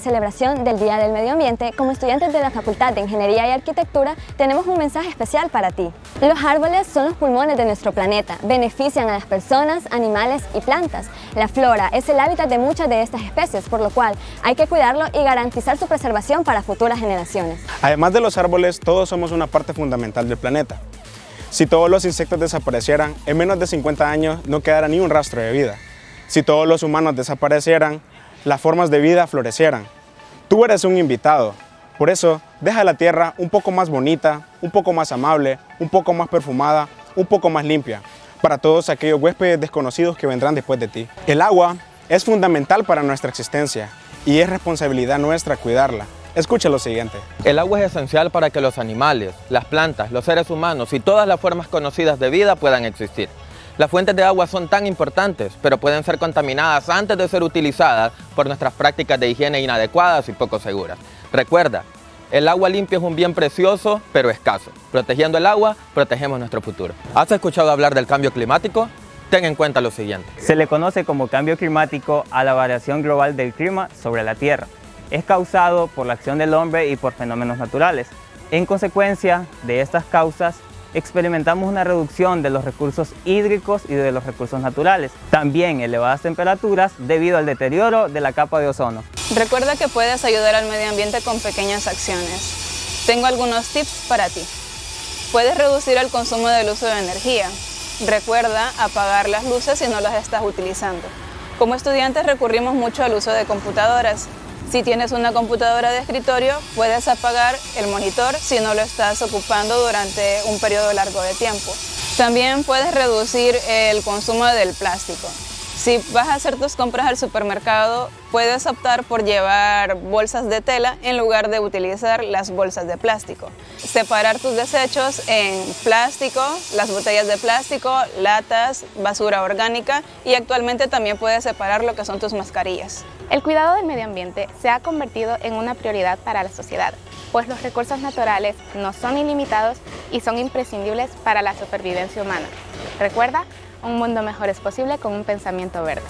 celebración del Día del Medio Ambiente, como estudiantes de la Facultad de Ingeniería y Arquitectura, tenemos un mensaje especial para ti. Los árboles son los pulmones de nuestro planeta, benefician a las personas, animales y plantas. La flora es el hábitat de muchas de estas especies, por lo cual hay que cuidarlo y garantizar su preservación para futuras generaciones. Además de los árboles, todos somos una parte fundamental del planeta. Si todos los insectos desaparecieran, en menos de 50 años no quedará ni un rastro de vida. Si todos los humanos desaparecieran, las formas de vida florecieran. Tú eres un invitado, por eso deja la tierra un poco más bonita, un poco más amable, un poco más perfumada, un poco más limpia, para todos aquellos huéspedes desconocidos que vendrán después de ti. El agua es fundamental para nuestra existencia y es responsabilidad nuestra cuidarla. Escucha lo siguiente. El agua es esencial para que los animales, las plantas, los seres humanos y todas las formas conocidas de vida puedan existir. Las fuentes de agua son tan importantes, pero pueden ser contaminadas antes de ser utilizadas por nuestras prácticas de higiene inadecuadas y poco seguras. Recuerda, el agua limpia es un bien precioso, pero escaso. Protegiendo el agua, protegemos nuestro futuro. ¿Has escuchado hablar del cambio climático? Ten en cuenta lo siguiente. Se le conoce como cambio climático a la variación global del clima sobre la Tierra. Es causado por la acción del hombre y por fenómenos naturales. En consecuencia de estas causas, experimentamos una reducción de los recursos hídricos y de los recursos naturales. También elevadas temperaturas debido al deterioro de la capa de ozono. Recuerda que puedes ayudar al medio ambiente con pequeñas acciones. Tengo algunos tips para ti. Puedes reducir el consumo del uso de energía. Recuerda apagar las luces si no las estás utilizando. Como estudiantes recurrimos mucho al uso de computadoras. Si tienes una computadora de escritorio, puedes apagar el monitor si no lo estás ocupando durante un periodo largo de tiempo. También puedes reducir el consumo del plástico. Si vas a hacer tus compras al supermercado, puedes optar por llevar bolsas de tela en lugar de utilizar las bolsas de plástico. Separar tus desechos en plástico, las botellas de plástico, latas, basura orgánica y actualmente también puedes separar lo que son tus mascarillas. El cuidado del medio ambiente se ha convertido en una prioridad para la sociedad, pues los recursos naturales no son ilimitados y son imprescindibles para la supervivencia humana. Recuerda, un mundo mejor es posible con un pensamiento verde.